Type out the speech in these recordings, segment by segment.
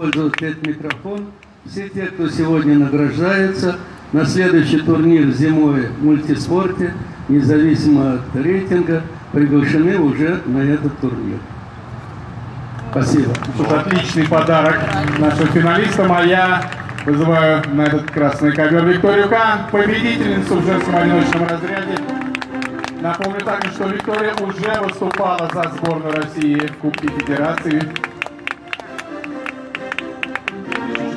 Пользоваться этот микрофон. Все те, кто сегодня награждается на следующий турнир зимой в мультиспорте, независимо от рейтинга, приглашены уже на этот турнир. Спасибо. Тут отличный подарок нашим финалистам, а я вызываю на этот красный ковер Викторию Кан, победительницу в женском одиночном разряде. Напомню также, что Виктория уже выступала за сборную России в Кубке Федерации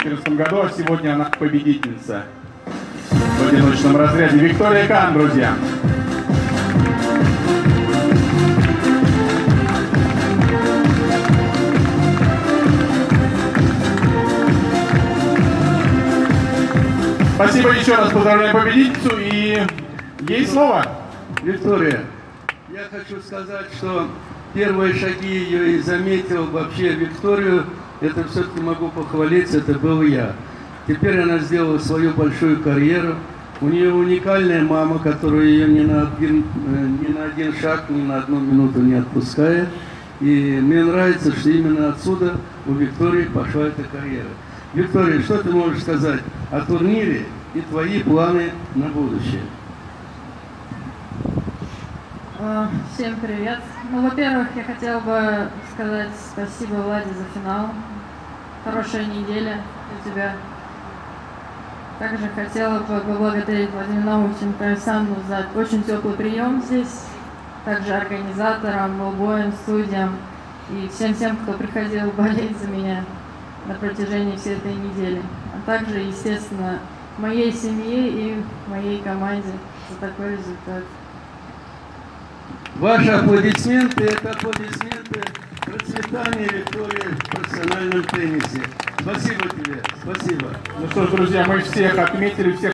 2014 году, а сегодня она победительница в одиночном разряде. Виктория Кан, друзья. Спасибо еще раз, поздравляю победительницу и ей слово. Виктория, я хочу сказать, что первые шаги ее и заметил вообще Викторию, это все-таки могу похвалиться, это был я. Теперь она сделала свою большую карьеру. У нее уникальная мама, которая ее ни на один, э, ни на один шаг, ни на одну минуту не отпускает. И мне нравится, что именно отсюда у Виктории пошла эта карьера. Виктория, что ты можешь сказать о турнире и твои планы на будущее? А, Всем привет. Ну, во-первых, я хотела бы сказать спасибо Владе за финал. Хорошая неделя у тебя. Также хотела бы поблагодарить Владимира Наученко и Александру за очень теплый прием здесь. Также организаторам, обоим студиям и всем тем, кто приходил болеть за меня на протяжении всей этой недели. А также, естественно, моей семье и моей команде за такой результат. Ваши аплодисменты – это аплодисменты процветания Виктории в профессиональном теннисе. Спасибо тебе, спасибо. Ну что ж, друзья, мы всех отметили, всех